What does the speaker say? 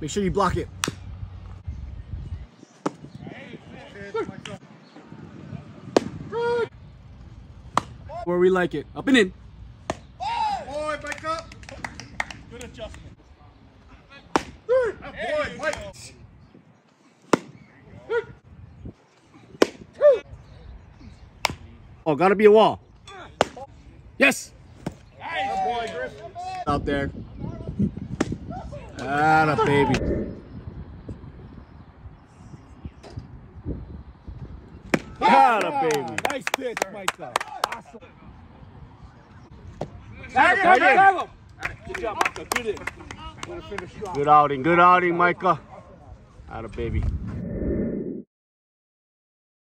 Make sure you block it. Where we like it. Up and in. Boy, back up. Good adjustment. Boy, Mike. Oh, gotta be a wall. Yes. Boy, Griff. Out there. Ah, Atta baby. Ah, Atta ah, baby. Nice pitch, Micah. Awesome. Tag him, tag him. Good job, Micah. Get it. Way to finish strong. Good outing, good outing, Micah. Atta baby.